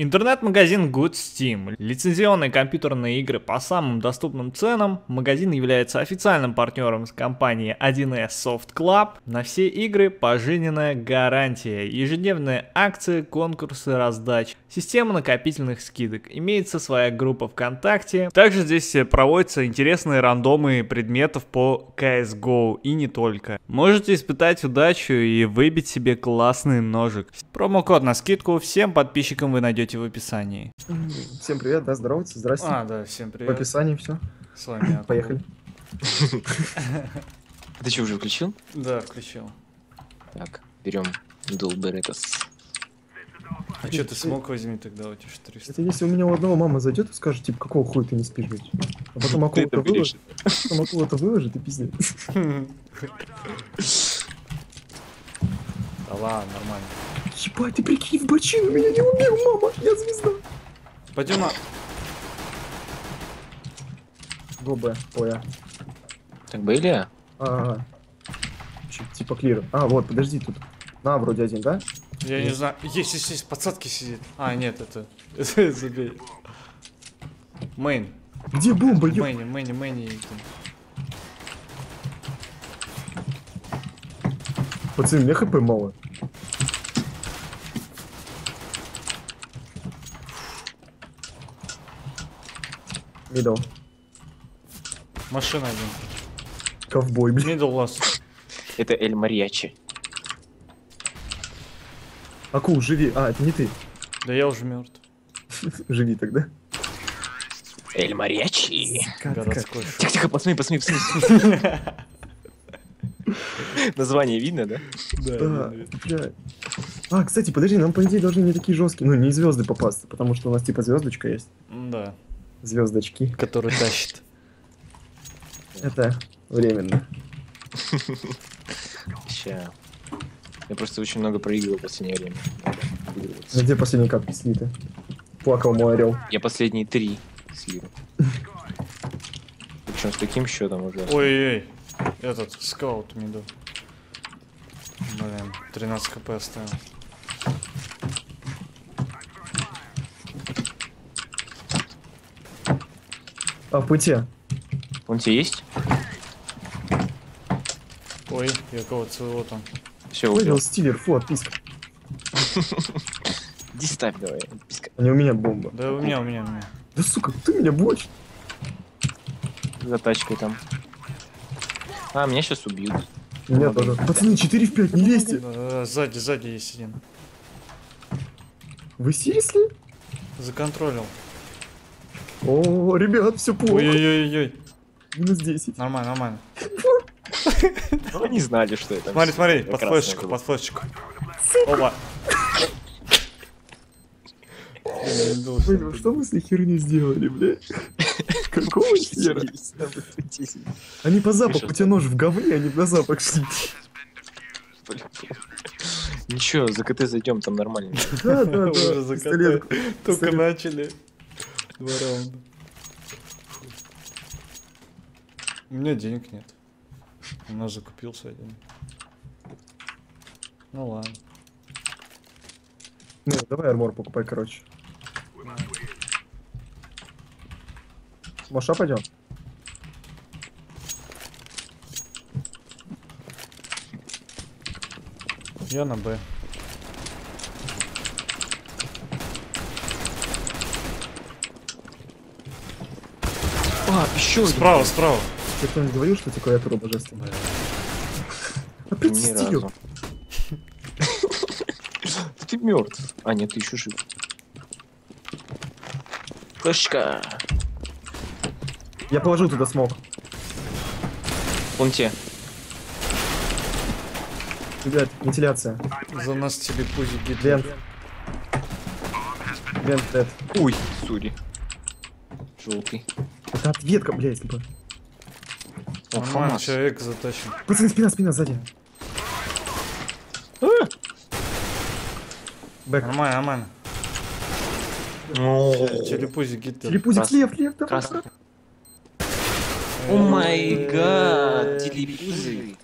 Интернет-магазин Good Steam. Лицензионные компьютерные игры по самым доступным ценам. Магазин является официальным партнером с компанией 1С Soft Club. На все игры пожизненная гарантия. Ежедневные акции, конкурсы, раздачи. Система накопительных скидок. Имеется своя группа ВКонтакте. Также здесь проводятся интересные рандомы предметов по CSGO и не только. Можете испытать удачу и выбить себе классный ножик. Промокод на скидку всем подписчикам вы найдете в описании. Всем привет, да, здравствуйте, здрасте. А, да, всем В привет. описании все. С вами Якуб. Поехали. Ты что, уже включил? Да, включил. Так, берем Berettas. А что ты смог возьми тогда, у тебя ж 300. Это если у меня у одного мама зайдет и скажет, типа, какого хуя ты не спишь, блядь? А потом Ты акула-то это выложит, потом акула-то выложит и пиздец. Да ладно, нормально. Ебать, ты прикинь, в бочину меня не убил, мама, я звезда. Пойдем на... Б, ой, а. Так, были? А, Чё, Типа клир. А, вот, подожди тут. На, вроде один, да? Я не знаю. Есть, есть, есть, подсадки сидит. А, нет, это... Забей. Мейн. Где бомба, ёп? Мэйни, Мэйни, Мэйни. Пацаны, мне хп мало. Мидл. Машина один. Ковбой, блин. Мидл ласт. Это Эль Мариачи. Аку, живи. А, это не ты. Да я уже мертв. Живи тогда. Эль Мариачи. Городской. Тихо, тихо, пацаны, пацаны, пацаны. Название видно, да? Да, бля. А, кстати, подожди, нам по идее должны не такие жесткие, ну не звезды попасться, потому что у нас типа звездочка есть. Да, Звездочки. который тащит. Это временно. Ща. Я просто очень много проигрывал в последнее время. А Где последний капки слиты? Плакал мой орел. Я последние три слил. Причем с таким счетом уже. Ой-ой-ой. Этот, скаут миду. Блин, 13 хп оставил. А, в пути. Он тебе есть? Ой, я кого-то своего там. Все, убил. стилер, фу, отписка. Иди ставь давай. Писка. А не у меня бомба. Да у меня, у меня, у меня. Да сука, ты меня блочишь. За тачкой там. А, меня сейчас убьют. Меня тоже. Пацаны, 4 в 5, не лезьте. Сзади, сзади есть один. Вы серьезно? Законтролил. О, ребят, все плохо. Ой-ой-ой-ой. Минус 10. Нормально, нормально. Ну, они знали, что это. Смотри, смотри, под флешечку, под флешечку. Опа. Не Блин, это что мы с этой херней сделали, блядь? Какого хера? Они по запаху, у тебя нож в говне, они на запах шли. Ничего, за КТ зайдем, там нормально. Да, да, да. Только начали. Два раунда. У меня денег нет. У нас закупился один. Ну ладно. Ну, давай армор покупай, короче. С Моша пойдем? Я на Б. А, еще Справа, справа. Ты кто-нибудь говорил, что это клавиатура божественная? Стилер. разу. Ты мертв. А, нет, ты еще жив. Флешечка. Я положил туда смог. Вон те. Ребят, вентиляция. За нас тебе пузик Вент. Вент. Ой, сури. Желтый. Ответка, блядь, типа. О, Нормально, человек затащим. Пацаны, спина, спина сзади. Бэк. Нормально, нормально. О, Телепузик Гитлер. Телепузик слева, лев, давай. Красный. О май гад, телепузик.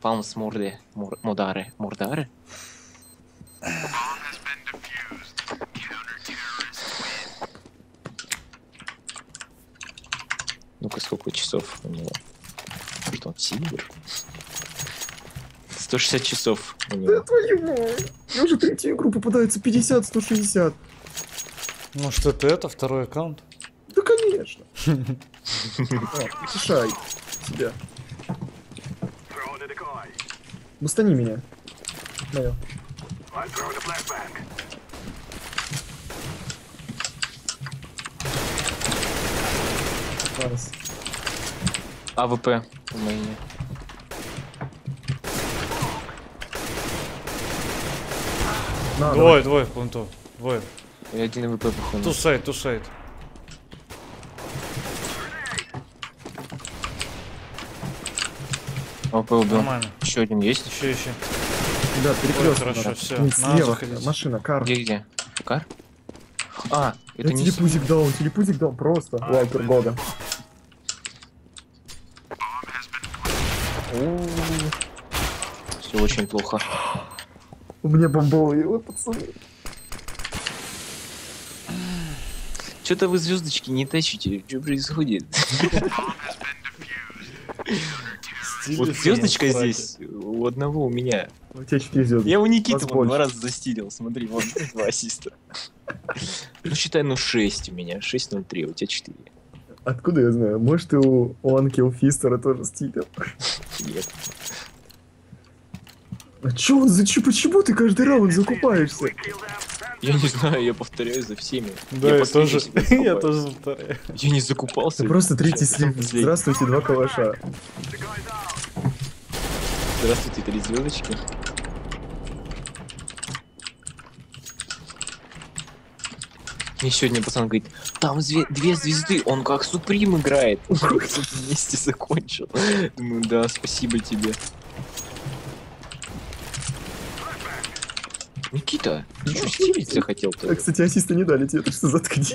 Палмс морде. Мор- Модаре. Мордаре? Сколько часов у него? Что он, Сильвер? 160 часов у Да него. твою мать. Я уже третью игру попадается 50-160. Может это это, второй аккаунт? Да, конечно. Утешай себя. Мустани меня. Моё. Класс. АВП в мейне. На, Двое, двое, пунктов. Двое. И один АВП, походу. Two site, two site. АВП убил. Нормально. Еще один есть? Еще, еще. Да, перекресток. Хорошо, надо. Нет, надо слева. заходить. Машина, car. Где, где? Кар? А, это Я не... телепузик дал, телепузик дал просто. Лайпер года. Все очень плохо. У меня бомбовый его, пацаны. Что-то вы звездочки не тащите. Что происходит? Вот звездочка здесь у одного у меня. У тебя четыре звезды. Я у Никиты вон два раза застилил. Смотри, вон два ассиста. Ну считай, ну 6 у меня. 6.03, у тебя 4. Откуда я знаю? Может, ты у One Фистера тоже стилил? Нет. А чё он за чё? Почему ты каждый раунд закупаешься? Я не знаю, я повторяю за всеми. Да, я последний тоже. Я тоже повторяю. Я не закупался. Ты просто третий слив. Здравствуйте, два калаша. Здравствуйте, три звездочки. Мне сегодня пацан говорит, там зве- две звезды, он как Суприм играет. Вместе закончил. Думаю, да, спасибо тебе. Никита, ты что, стилить захотел-то? А, кстати, ассиста не дали тебе, так что заткнись.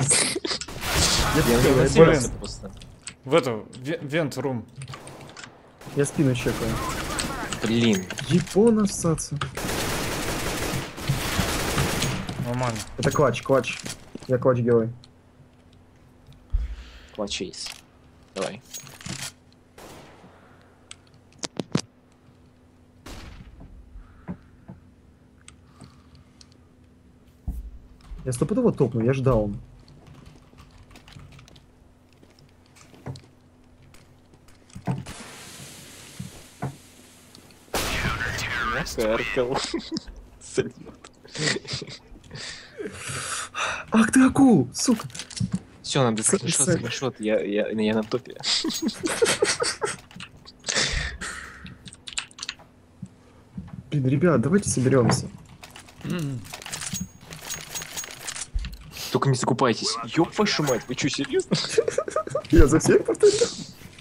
Я не блин. просто. В эту, ве- вент рум. Я спину чекаю. Блин, Япона ссаться. Нормально. Это клатч, клатч. Я клатч герой. клачейс. Давай. Я стопудово топну, я ждал. он. Сольет. Ах ты акул, сука. Все, надо скриншот, скриншот, я, я, я на топе. Блин, ребят, давайте соберемся. М. Только не закупайтесь. Ёб вашу мать, вы что, серьезно? Я за всех повторю.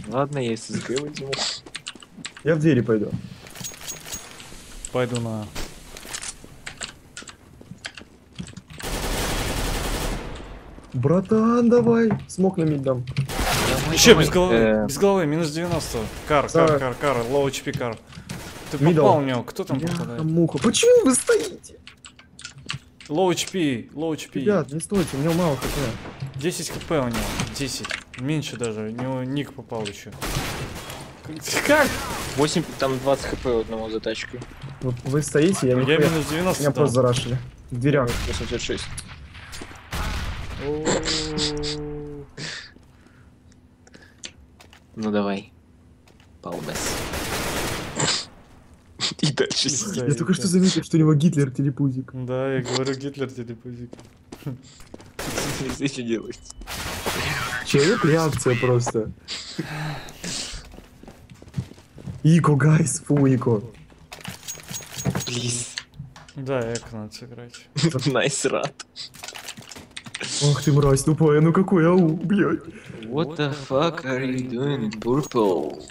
Ладно, я ССГ возьму. Я в двери пойду. Пойду на... Братан, давай. Смог на мид дам. Еще без головы, Э, без головы, минус 90. Car, car, car, car, low HP car. Ты Middle. попал в него, кто там попадает? муха. Почему вы? Low HP, low HP. Ребят, не стойте, у меня мало хп. 10 хп у него, 10. Меньше даже, у него ник попал еще. Как? 8, там 20 хп у одного за тачкой. Вот вы стоите, я не Я минус 90 Меня дал. просто зарашили. В дверях. 86. О-о-о. Ну давай. Палмес. И дальше. Я только что заметил, что у него Гитлер телепузик. Да, я говорю, Гитлер телепузик. Здесь что делать? Человек реакция просто. Ико, гайс, фу, Ико. Плиз. Да, эко надо сыграть. Nice round. Ох ты мразь тупая, ну какой ауг, блядь. What the fuck are you doing in purple?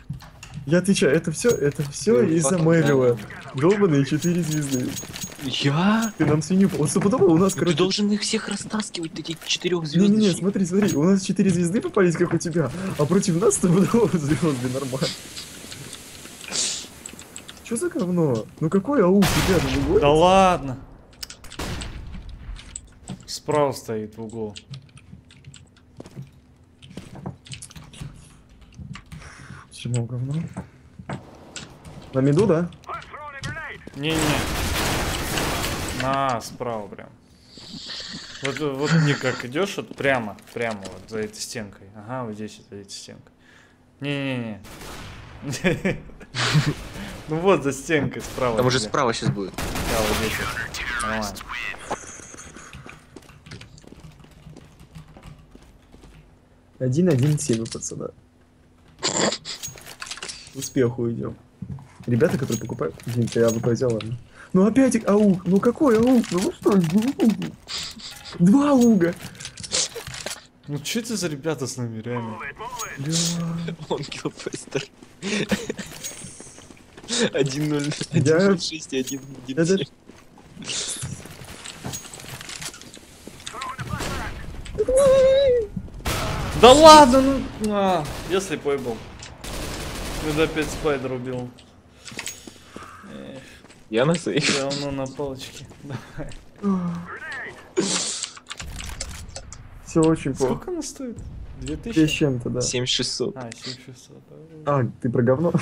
Я отвечаю, это все, это все из-за Мэрила. Долбаные четыре звезды. Я? Ты нам свинью... Вот стопудово у нас, Ну, Ты короче... должен их всех растаскивать, эти четырех Не-не-не, звездочек. смотри, смотри, у нас четыре звезды попались, как у тебя, а против нас стопудово звезды нормально. Чё за говно? Ну какой ау, ребят, вы гоните? Да ладно. Справа стоит в углу. Чему говно? На меду, да? Не-не. На, справа прям. Вот, вот не как идешь, вот прямо, прямо вот за этой стенкой. Ага, вот здесь вот за этой стенкой. Не-не-не. Ну вот за стенкой справа. Там уже справа сейчас будет. Да, вот здесь вот. Нормально. Один, один, семь у пацана. К Успеху идем. Ребята, которые покупают... Извините, я АВП взял, ладно. Ну опять ауг, ну какой ауг? Ну вы что? Два ауга. Ну что это за ребята с нами, реально? Бля. Он киллфестер. 1-0, Я- 1-6 и 1 Я даже- Да ладно, ну... А, я слепой был. Когда опять спайдер убил. Эх, Я на сейф. говно на палочке. Все очень плохо. Сколько она стоит? Две 2000? с чем-то, да. 7600. А, 7600. А, ты про говно?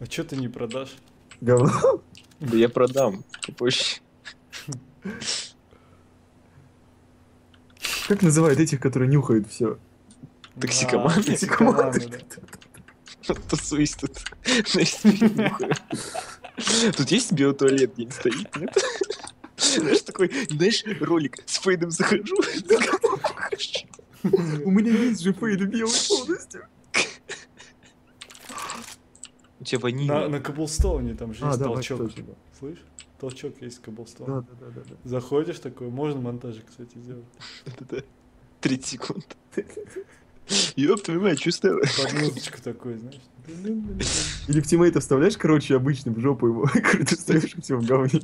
А что ты не продашь? Говно? Да я продам попозже. Как называют этих, которые нюхают все? Токсикоманы. Токсикоманы, да. Тусуюсь тут. Тут есть биотуалет где-нибудь стоит, нет? Знаешь, такой, знаешь, ролик с фейдом захожу, У меня есть же фейд белый полностью. У тебя На, ванильный. на Коблстоуне там же А, есть да, толчок. да. Слышь? Толчок есть Коблстоун. Да, да, да, да, да. Заходишь такой, можно монтажик, кстати, сделать. Да-да-да. 30 секунд. Ёб твою мать, стало? Под музычку такой, знаешь. Или в тиммейта вставляешь, короче, обычно в жопу его, короче, ставишь все в говне.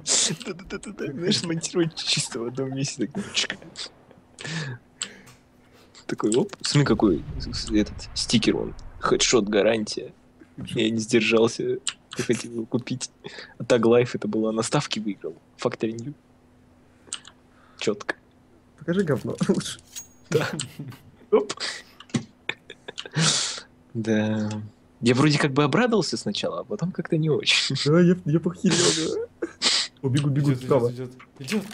Да-да-да-да. Знаешь, монтировать чисто в одном месте. Такой, оп, смотри, какой этот стикер он. Хедшот гарантия. Я не сдержался. Я хотел его купить. А Tag Life это было на ставке выиграл. Factory New. Четко. Покажи говно лучше. Оп. Да. Я вроде как бы обрадовался сначала, а потом как-то не очень. Да, я, я похерел, да. О, бегу, справа. идет, идет.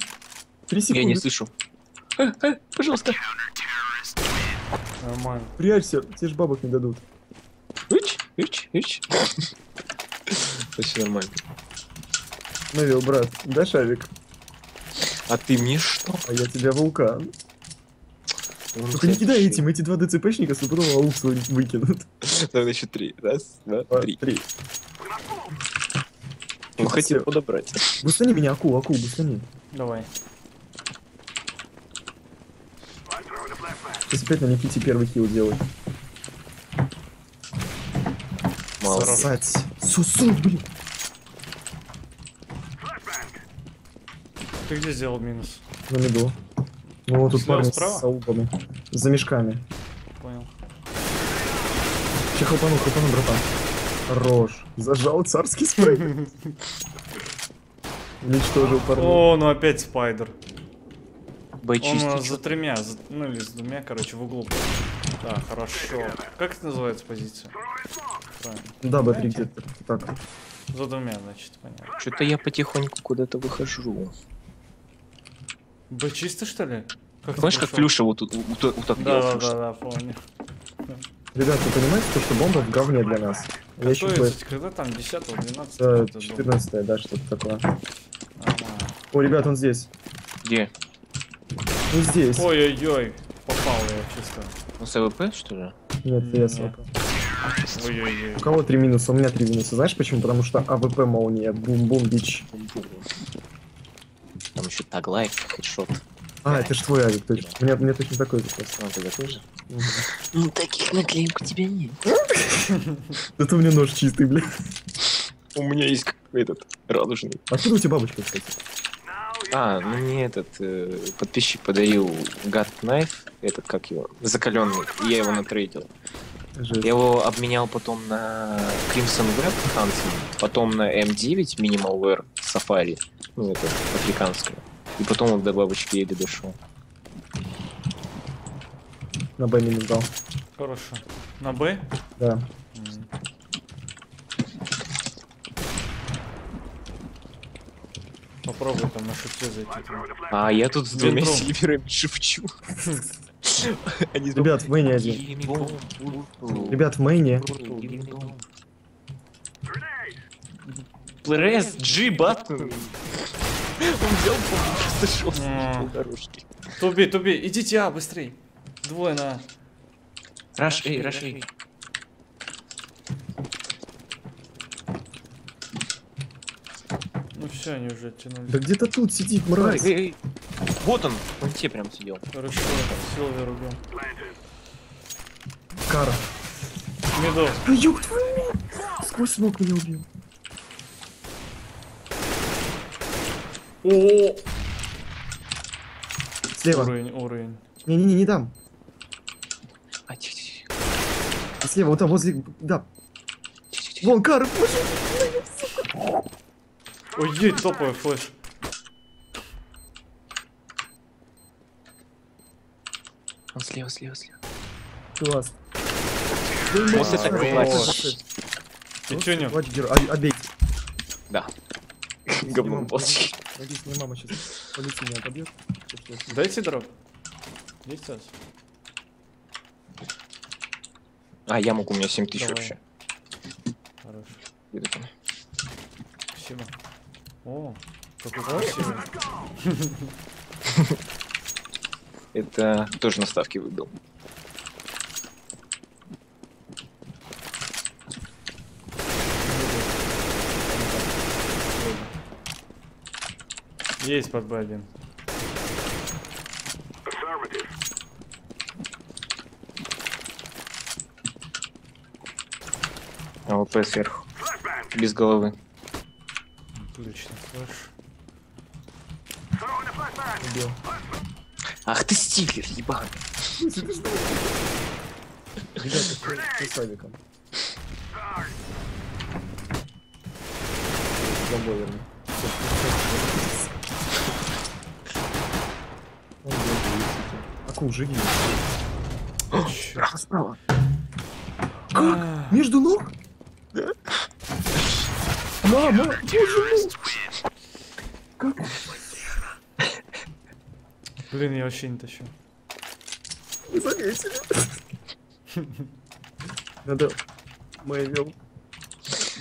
Три Я не секунды. слышу. А, а, пожалуйста. Нормально. Прячься, тебе ж бабок не дадут. Ич, ич, ич. Все нормально. Навел, брат, да, шарик? А ты мне что? А я тебя вулкан. Он Только не кидай этим, эти два ДЦПшника, потом аук свой выкинут. Давай еще три. Раз, два, три. Три. Хотел Всё. подобрать. Бустани меня, аку, аку, бустани. Давай. Сейчас опять на Никите первый хил делать. Мало. Хорош. Сать. Сосут, блин. Ты где сделал минус? На меду. Ну вот тут парни справа? с ауками. За мешками. Понял. Че хлопану, хлопану, братан. Хорош. Зажал царский спрей. Уничтожил парня. О, ну опять спайдер. Бой Он э, за тремя, за- ну или с двумя, короче, в углу. Да, хорошо. Как это называется позиция? Правильно. Да, Б3 где-то. Так. За двумя, значит, понятно. Что-то я потихоньку куда-то выхожу. Б чисто, что ли? Как Знаешь, как? Плюша вот тут вот, вот так Да, делал да, да, да, помню. Ребят, вы понимаете, то, что бомба в говне для нас? Я еще когда там 10 12 э, 14 да, что-то такое. Нормально. О, ребят, он здесь. Где? Ну здесь. Ой-ой-ой, попал я чисто. Ну, с АВП, что ли? Нет, Не. я с АВП. Ой-ой-ой. У кого три минуса? У меня три минуса. Знаешь почему? Потому что АВП молния, бум-бум, bitch. Там еще Life, хедшот. А, это ж твой авик, точно. У меня, у меня точно такой раз. А, ты такой же? Мгм. Ну, таких наклеек у тебя нет. Это у меня нож чистый, бля. У меня есть этот, радужный. Откуда у тебя бабочка, кстати? А, ну мне этот э, подписчик подарил God Knife, этот как его, закаленный, и я его натрейдил. Жесть. Я его обменял потом на Crimson Web Huntsman, потом на M9 Minimal Wear Safari, ну это африканское. И потом вот до бабочки еле дошел. На Б минус дал. Хорошо. На Б? Да. М. Попробуй там на шифте зайти. там. А я тут с двумя Винтром. сильверами шепчу. Ребят, в мейне один. Ребят, в мейне. Плэрес, G баттон. Он взял, просто шел по дорожке. Туби, туби, идите А, быстрей. Двое на. Раш, эй, раш, эй. Ну все, они уже оттянулись. Да где-то тут сидит Эй, мразь. эй, эй. Вот он, он тебе прям сидел. Хорошо, Силвер убил. Кара. Мидл. Да ёб твою мать! Сквозь ног меня убил. О, Слева. уровень, уровень. Не-не-не, не там. А, тихо, тихо, Слева, вот там, возле... Да. тихо, тихо. Вон, Кара, боже. Ой, ей, топовый флеш. Он слева, слева, слева. Класс. Вот это Хорош. класс. Ты чё не? Об- обейте. Да. Если Говно мама- ползки. Надеюсь, мне мама сейчас полиция меня что- Дайте дроп. Есть сейчас? А, ямок у меня 7 тысяч вообще. Хорош. Где там? Спасибо. О, какой красивый. Это тоже на ставке выбил. Есть под Б1. АВП сверху. Без головы. Отлично, флеш. Убил. Ты стикер, ебаный. Что что с Авиком? Домой летит. Акул, живи. Чё? Справа. А, Между ног? Мама, боже мой. Как? Блин, я вообще не тащу. Заметили? Надо... Мой вел.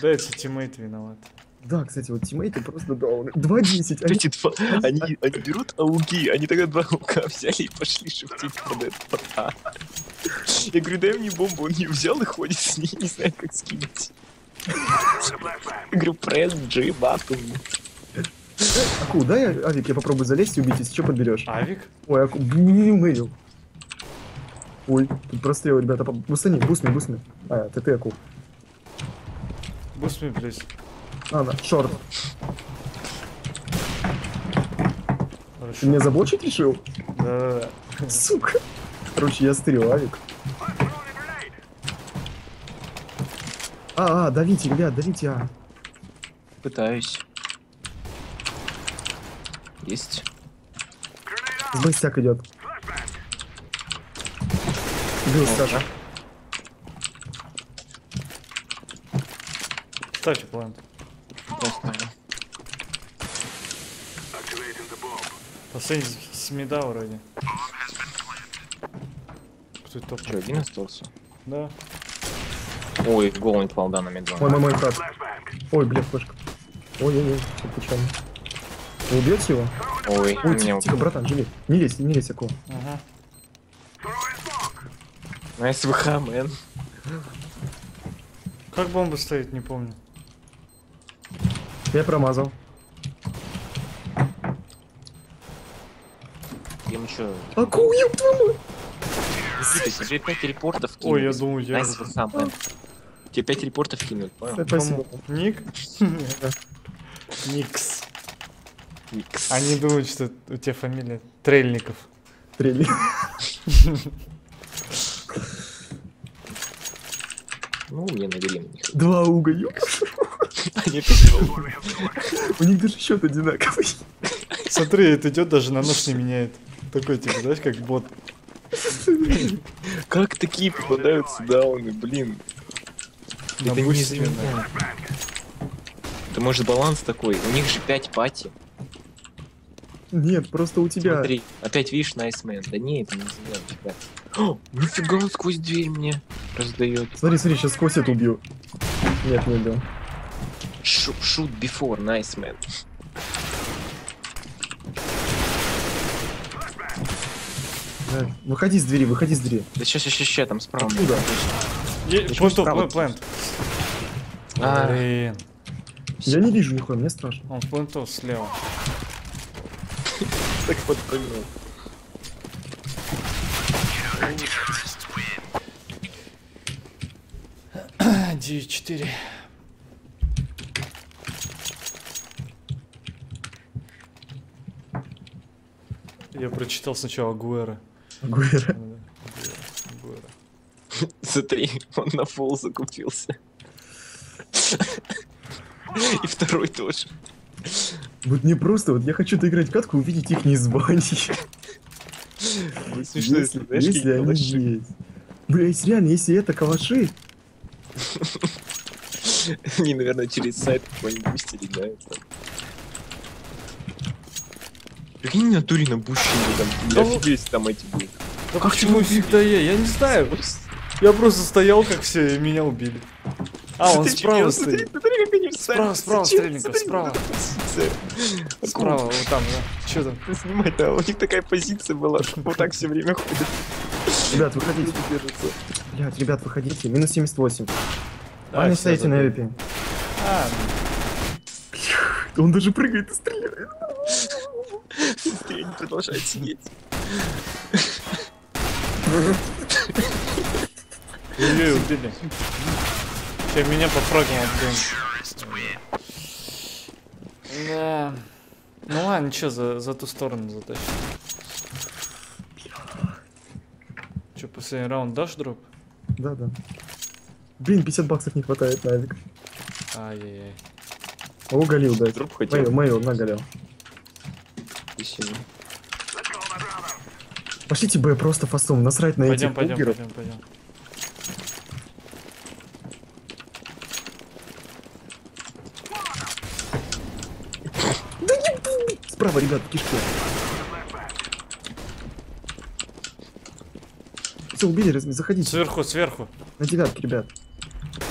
Да, это тиммейт виноват. Да, кстати, вот тиммейты просто дауны. 2.10. Они... Эти два, они, они берут ауги, они тогда два ауга взяли и пошли шифтить под это. под А. Я говорю, дай мне бомбу, он не взял и ходит с ней, не знаю, как скинуть. Я говорю, press G button. Аку, дай Авик, я попробую залезть и убить, если что подберешь. Авик? Ой, Аку, мейл. Ой, тут прострел, ребята, бустани, boost me, boost me. А, это ты, Аку. Please. А, да, short. Хорошо. Ты меня заблочить решил? Да-да-да. Сука. Короче, я стрел, Авик. А, а, давите, ребят, давите, а. Пытаюсь. Есть. С бастяк идет. Бил Саша. Ставьте знаю. Последний с с мида вроде. Кто это топ? Что, один остался? Да. Ой, гол не попал, да, на медведя. Мой, мой, мой брат. Ой, бля, флешка. Ой-ой-ой, что печально. Вы убьете его? Ой, Ой, меня тихо, тихо, братан, живи. Не лезь, не лезь, Аку. Ага. Nice ВХ, man. Как бомбу ставить, не помню. Я промазал. Им что? Аку, ёб твою мать! Тебе 5 репортов кинули. Ой, я думаю, я... Nice ВХ, man. Тебе 5 репортов кинули, понял? Спасибо. Ник? Никс. Икс. Они думают, что у тебя фамилия Трельников. Трели. Ну, мне навели на них. Два уга. Они У них даже счет одинаковый. Смотри, это идет даже на нож не меняет. Такой типа, знаешь, как бот. Как такие попадаются дауны, блин? Это не. Это может баланс такой. У них же 5 пати. Нет, просто у тебя... Смотри, опять видишь, Найсмен. Да не, это не меня, нифига. О, нифига он сквозь дверь мне раздает. Смотри, смотри, сейчас сквозь это убью. Нет, не убил. Shoot before, nice man. Да. Выходи с двери, выходи с двери. Да сейчас, сейчас, сейчас, там справа. Откуда? Справа? плент. А. Блин. Я не вижу нихуя, мне страшно. Он плентов слева. Так подпрыгнул. 9-4. Я прочитал сначала Гуэра. Гуэра. Гуэра. Смотри, он на пол закупился. И второй тоже. Вот не просто, вот я хочу доиграть катку и увидеть их. Будет смешно, если, знаешь, если какие они калаши. есть. Блять, реально, если это калаши, Они, наверное, через сайт какой-нибудь бустили играют там. Прикинь, на туре на бущине там, Да офигеть, там эти будут. Да почему всегда я? Я не знаю. Я просто стоял как все, и меня убили. А, он справа стоит. Справа, справа? Стрельников, справа. Позиция. Справа, вот там, да. Че там? Да, у них такая позиция была, что вот так все время ходят. ребят, выходите. Блять, ребят, выходите. Минус 78. А, Ваня, всё, стоите на эпе. А, Он даже прыгает и стреляет. Стрель продолжает сидеть. ой убили. Сейчас меня по фрагам. Да. Ну ладно, ничего, за, за ту сторону затащим. Че, последний раунд дашь дроп? Да, да. Блин, 50 баксов не хватает на авик. Ай-яй-яй. О, Галил дать. Дроп Мейл, хотел. мейл, на Галил. Спасибо. Пошлите Б просто фастом, насрать на Пойдем, этих пойдем, бугеров. пойдем, пойдем. Справа, ребят, в кишке. Все, убили, заходите. Сверху, сверху. На девятке, ребят.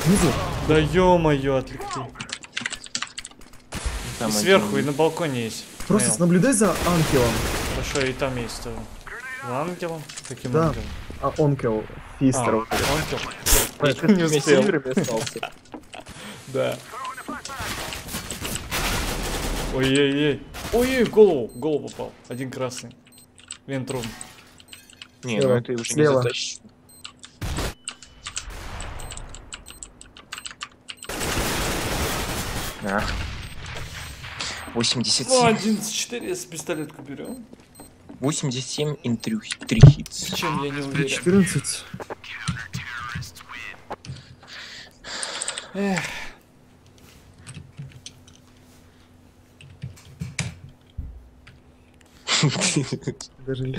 Внизу. Да ё-моё. Там один. сверху, и на балконе есть. Просто Мейл. наблюдай за Анкелом. Хорошо, и там есть тоже. За ангелом? Каким Да. ангелом? А, Онкел. А, Фистер. ангел. Не Вместе успел. Да. Ой-ой-ой. Ой-ой, голову, в голову попал. Один красный. Вентрум. Не, ну Слева. это уже не затащишь. А. 87. Ну, 11-4, если пистолетку берем. 87 in 3 hits. Чем я не уверен. 14. Эх. Даже не...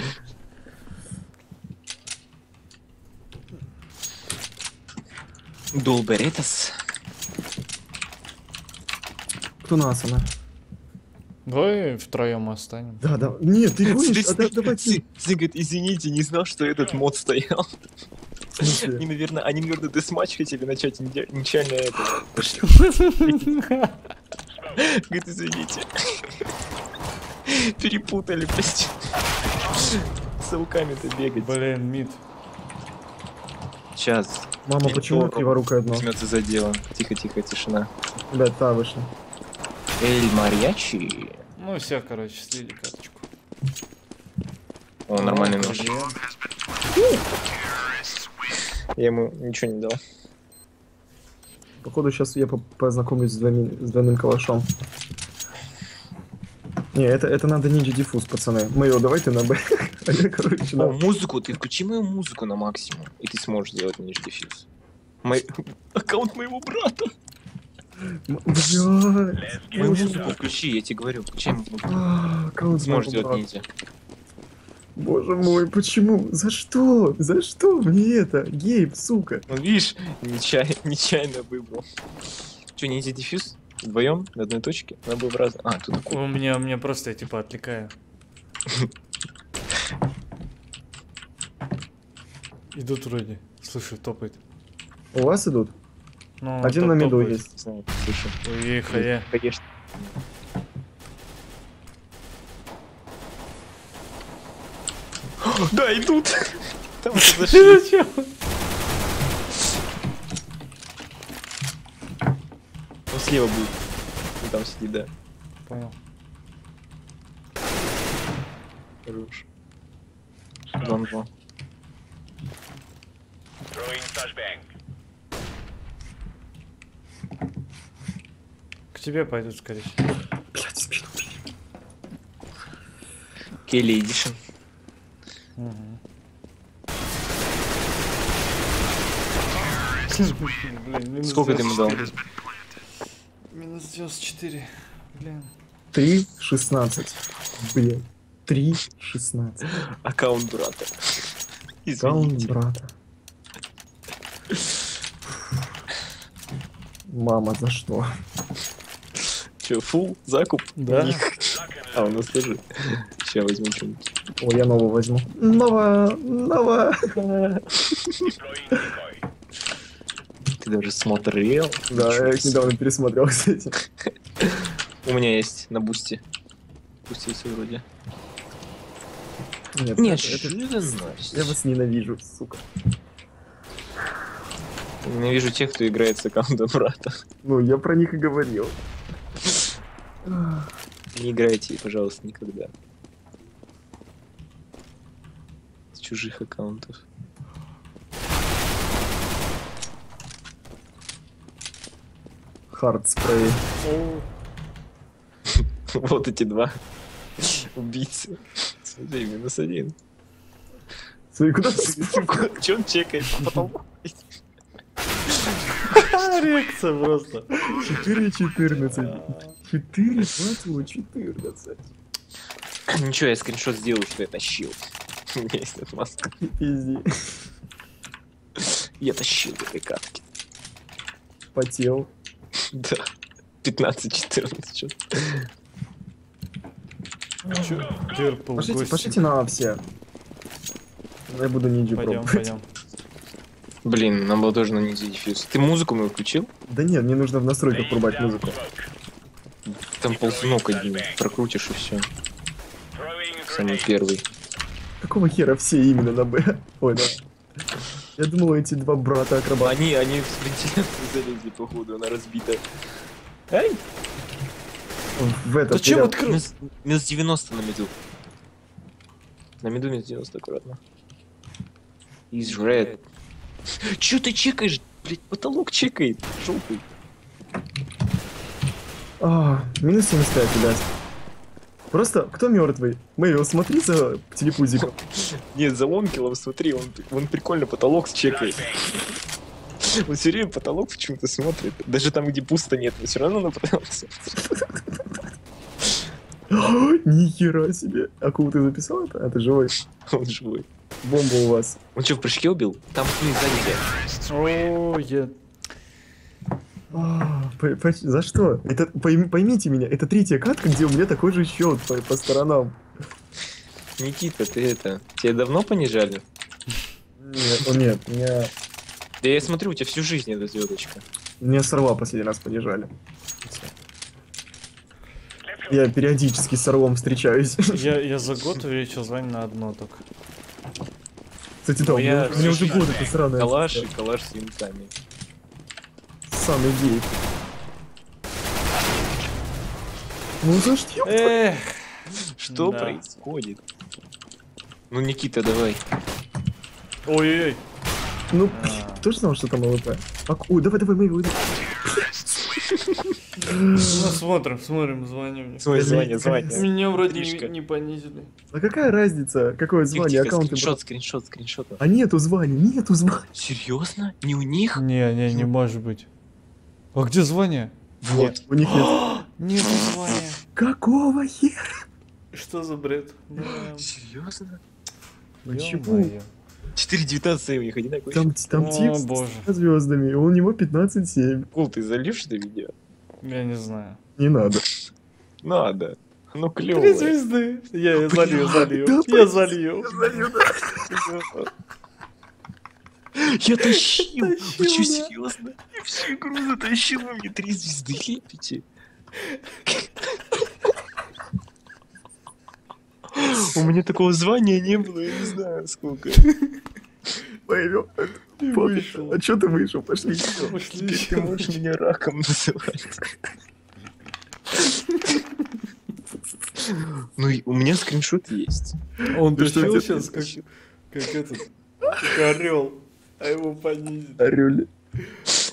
Долберетас. Кто нас она? Давай втроем останем. Да, да. Нет, ты гонишь? А, да, давай ты. Говорит, извините, не знал, что этот мод стоял. Они, наверное, они, наверное, десматч хотели начать нечаянно это. Говорит, извините. Перепутали, прости. С ауками-то бегать. Блин, мид. Сейчас. Мама, Я почему криворукое дно? Возьмется за дело. Тихо-тихо, тишина. Ребят, та вышла. Эль Марьячи. Ну все, короче, слили карточку. О, нормальный нож. Я ему ничего не дал. Походу, сейчас я по- познакомлюсь с, двойным- с двойным калашом. Не, это, это надо нинджа диффуз, пацаны. Мэйо, давай ты на Б. Короче, О, музыку, ты включи мою музыку на максимум, и ты сможешь сделать ниж дефьюз. Мой... Аккаунт моего брата. Блядь. Мою музыку включи, я тебе говорю, музыку. А, Аккаунт Сможешь сделать ниндзя. Боже мой, почему? За что? За что мне это? Гейб, сука. Ну, видишь, нечаянно, нечаянно выбрал. Че, не иди дефьюз? Вдвоем на одной точке? Надо было в раз... А, тут. У меня, у меня просто я типа отвлекаю. Идут вроде. Слышу, топает. У вас идут? Ну, Один на меду есть. Слышу. Хае. Конечно. Да, идут! Там зашли. слева будет. Он там сидит, да. Понял. Хорош. Два-два. К тебе пойдут, скорее всего. Блядь, спину. Келли Эдишн. Сколько ты ему дал? 94. Минус 94. Блин. 3, 16. Блядь. 3, 16. Аккаунт брата. Извините. брата. Мама, за что? Че, фул закуп? Да. А, у нас тоже. Сейчас возьму что-нибудь. О, я новую возьму. Новая, новая. Ты даже смотрел? Да, Ничего я их недавно пересмотрел, кстати. У меня есть на бусте. Пустился вроде. Нет, Нет, это- это- это... я вас ненавижу, сука. Ненавижу тех, кто играет с аккаунта брата. Ну, я про них и говорил. Не играйте, пожалуйста, никогда. С чужих аккаунтов. Хард спрей. Вот эти два убийцы. Смотри, минус один. Смотри, куда Че он чекает? Потом... Реакция просто. 4, 14. 4, 20, 14. Ничего, я скриншот сделаю, что я тащил. У меня есть отмазка. Пизди. Я тащил этой катки. Потел. Да. 15-14, что Чё? Пирпл, Пошлите, на все. Я буду ниндзю Пойдем, пробовать. пойдем. Блин, нам было тоже на ниндзя дефьюз. Ты музыку мою включил? Да нет, мне нужно в настройках врубать музыку. Там ползунок один. Прокрутишь и все. Самый первый. Какого хера все именно на Б? Ой, да. Я думал, эти два брата акробата. Они, они в вентиляцию залезли, походу, она разбита. Ай! В этот. Зачем открыл? Минус, минус 90 на меду. На меду минус 90, аккуратно. Is red. Чё ты чекаешь? Блять, потолок чекает. Желтый. А, минус 75, ребят. Просто, кто мертвый? Мэйвил, смотри за телепузиком. Нет, за Ломкилом смотри, он, он прикольно потолок чекает. Он все время потолок почему-то смотрит. Даже там, где пусто нет, но все равно на потолок смотрит. Нихера себе. Акул, ты записал это? А ты живой. Он живой. Бомба у вас. Он что, в прыжке убил? Там вниз сзади О, я... По- по- За что? Это пойм- поймите меня, это третья катка, где у меня такой же счет по, по сторонам. Никита, ты это... Тебя давно понижали? Нет, нет, меня, Да я смотрю, у тебя всю жизнь эта звездочка. меня сорва последний раз понижали. Я периодически с орлом встречаюсь. Я, я за год увеличил звание на одно только. Кстати, да, у меня, Я у меня уже всю год это сраное. Калаш и калаш с винтами. Самый гей. Ну за что? Эх, Что Да. происходит? Ну, Никита, давай. ой-ой-ой. Ну, А. кто же знал, что там АВП? Ой, давай, давай, мы его. Ну, смотрим, смотрим, звоним. Свой звание, звание. Меня вроде не, понизили. А какая разница, какое звание тихо, аккаунта? скриншот, скриншот, скриншот. А нету звания, нету звания. Серьезно? Не у них? Не, не, не может быть. А где звание? Вот. У них нет. Нет звания. Какого хера? Что за бред? Да. Серьезно? Почему? Ё-моё. 4.19 у них одинаковые. Там, там О, тип с боже. звездами, и у него 15-7. Кул, ты зальешь это видео? Я не знаю. Не надо. Надо. Ну Три клево. звезды. Я, я залью, залью. Да, Я залью. Я тащил. Вы что, серьезно? Я всю игру затащил, вы мне три звезды лепите. У меня такого звания не было, я не знаю сколько. Пойдем. Вышел. А чё ты вышел? Пошли. Пошли. Теперь ты можешь меня раком называть. Ну, у меня скриншот есть. Он что, дед, сейчас как, как этот, как орел, а его понизили. Орёли.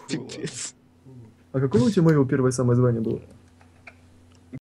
Пипец. А какое у тебя моего первое самое звание было?